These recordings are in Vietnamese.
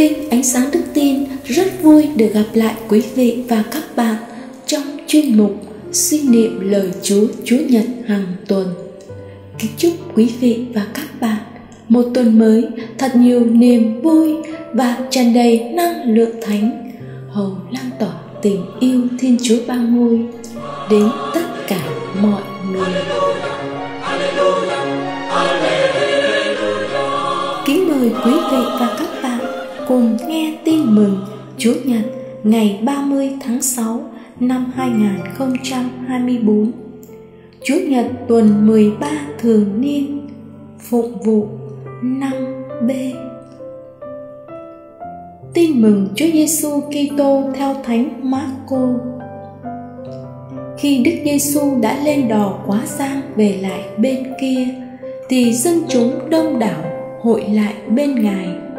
Kênh Ánh sáng Đức Tin, rất vui được gặp lại quý vị và các bạn trong chuyên mục Suy niệm lời Chúa Chúa Nhật hàng tuần. Kính chúc quý vị và các bạn một tuần mới, thật nhiều niềm vui và tràn đầy năng lượng thánh hầu lan tỏa tình yêu Thiên Chúa Ba Ngôi đến tất cả mọi người. Nghe tin mừng Chúa Nhật, ngày 30 tháng 6 năm 2024. Chúa Nhật tuần 13 thường niên Phục vụ 5B Tin mừng Chúa Giêsu Kitô theo Thánh Marco. Khi Đức Giêsu đã lên đò quá giang về lại bên kia, thì dân chúng đông đảo hội lại bên Ngài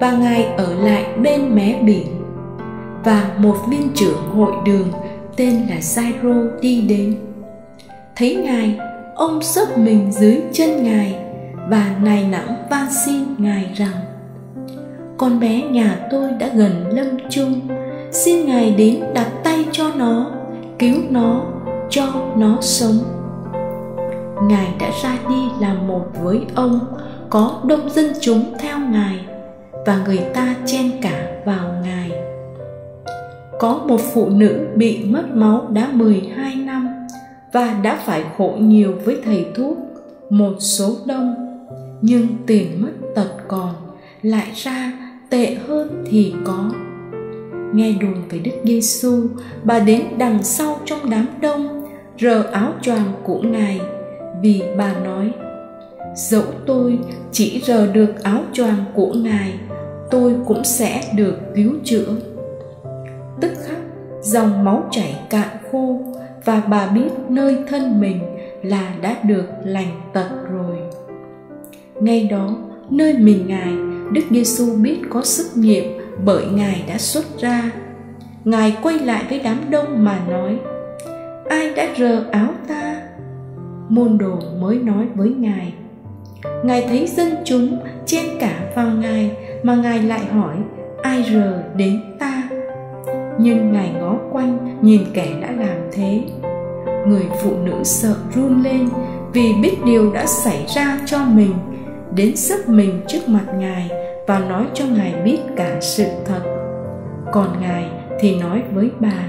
và Ngài ở lại bên mé biển và một viên trưởng hội đường tên là Sairo đi đến. Thấy Ngài, ông sấp mình dưới chân Ngài và nài nẵng van xin Ngài rằng Con bé nhà tôi đã gần lâm chung, xin Ngài đến đặt tay cho nó, cứu nó, cho nó sống. Ngài đã ra đi làm một với ông, có đông dân chúng theo Ngài và người ta chen cả vào Ngài. Có một phụ nữ bị mất máu đã 12 năm và đã phải khổ nhiều với thầy thuốc, một số đông, nhưng tiền mất tật còn, lại ra tệ hơn thì có. Nghe đồn về Đức Giêsu, bà đến đằng sau trong đám đông, rờ áo choàng của Ngài, vì bà nói: Dẫu tôi chỉ rờ được áo choàng của Ngài, tôi cũng sẽ được cứu chữa. Tức khắc, dòng máu chảy cạn khô và bà biết nơi thân mình là đã được lành tật rồi. Ngay đó, nơi mình ngài, đức giêsu biết có sức nhiệm bởi ngài đã xuất ra. Ngài quay lại với đám đông mà nói, ai đã rờ áo ta? Môn đồ mới nói với ngài ngài thấy dân chúng chen cả vào ngài mà ngài lại hỏi, ai rờ đến ta? Nhưng ngài ngó quanh, nhìn kẻ đã làm thế. Người phụ nữ sợ run lên vì biết điều đã xảy ra cho mình, đến sấp mình trước mặt ngài và nói cho ngài biết cả sự thật. Còn ngài thì nói với bà,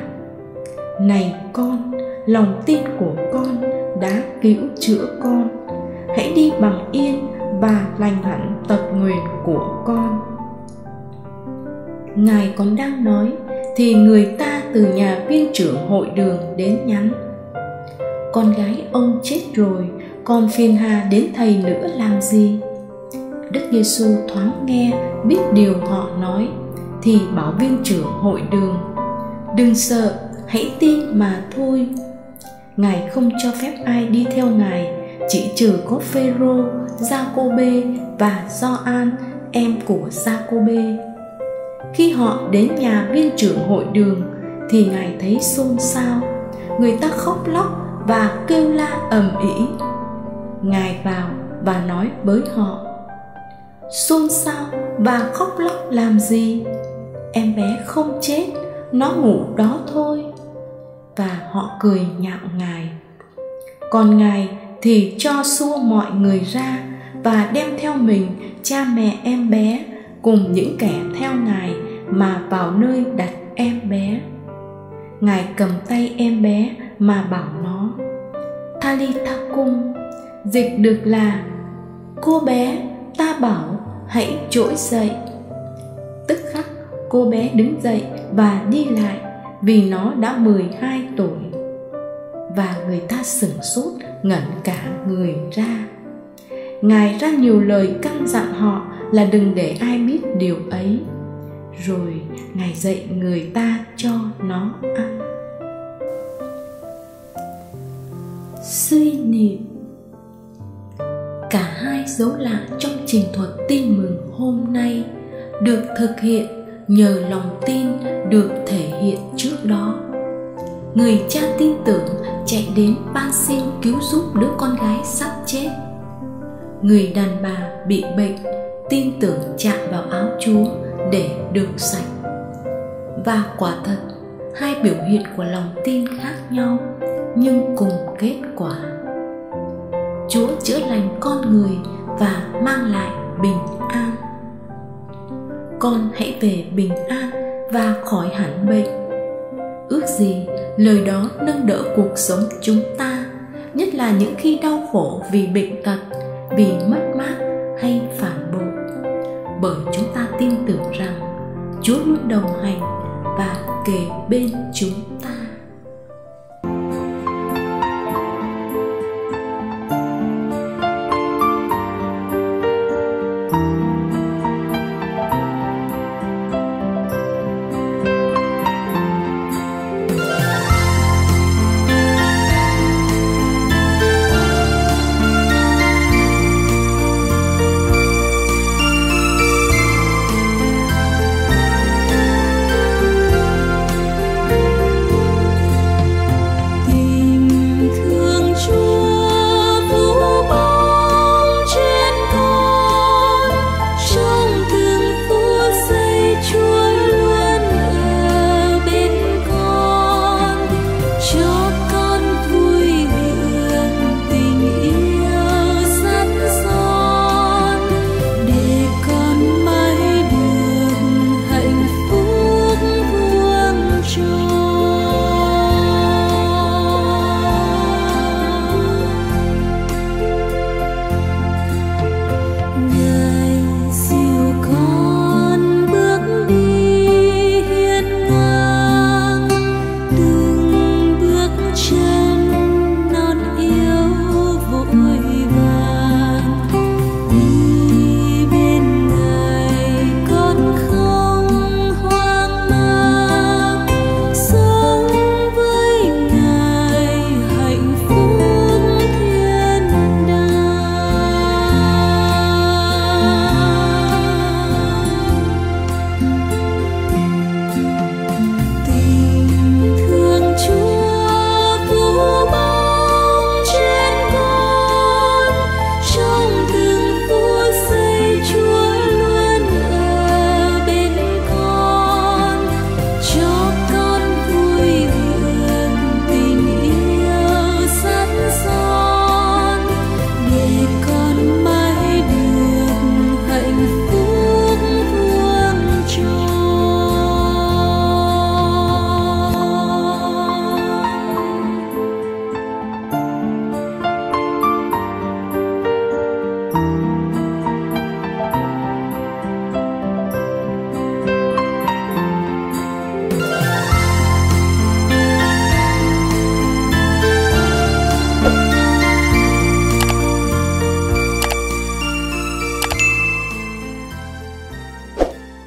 này con, lòng tin của con đã cứu chữa con hãy đi bằng yên và lành hẳn tật nguyền của con. Ngài còn đang nói, thì người ta từ nhà viên trưởng hội đường đến nhắn. Con gái ông chết rồi, còn phiền hà đến thầy nữa làm gì? Đức giêsu thoáng nghe, biết điều họ nói, thì bảo viên trưởng hội đường, đừng sợ, hãy tin mà thôi. Ngài không cho phép ai đi theo ngài chỉ trừ có Phêrô, Giacôbê và Gioan, em của Giacôbê. Khi họ đến nhà viên trưởng hội đường thì ngài thấy xôn xao, người ta khóc lóc và kêu la ầm ĩ. Ngài vào và nói với họ: Xôn xao và khóc lóc làm gì? Em bé không chết, nó ngủ đó thôi. Và họ cười nhạo ngài. Còn ngài thì cho xua mọi người ra và đem theo mình cha mẹ em bé cùng những kẻ theo ngài mà vào nơi đặt em bé. Ngài cầm tay em bé mà bảo nó talitha cung dịch được là, cô bé, ta bảo hãy trỗi dậy. Tức khắc, cô bé đứng dậy và đi lại vì nó đã 12 tuổi và người ta sửng sốt, ngẩn cả người ra. Ngài ra nhiều lời căn dặn họ là đừng để ai biết điều ấy. Rồi ngài dạy người ta cho nó ăn. Suy niệm. Cả hai dấu lạ trong trình thuật tin mừng hôm nay được thực hiện nhờ lòng tin được thể hiện trước đó người cha tin tưởng chạy đến van xin cứu giúp đứa con gái sắp chết. Người đàn bà bị bệnh tin tưởng chạm vào áo chúa để được sạch. Và quả thật, hai biểu hiện của lòng tin khác nhau, nhưng cùng kết quả. Chúa chữa lành con người và mang lại bình an. Con hãy về bình an và khỏi hẳn bệnh. Ước gì lời đó nâng đỡ cuộc sống chúng ta, nhất là những khi đau khổ vì bệnh tật, vì mất mát hay phản bội. Bởi chúng ta tin tưởng rằng chúa luôn đồng hành và kề bên chúng.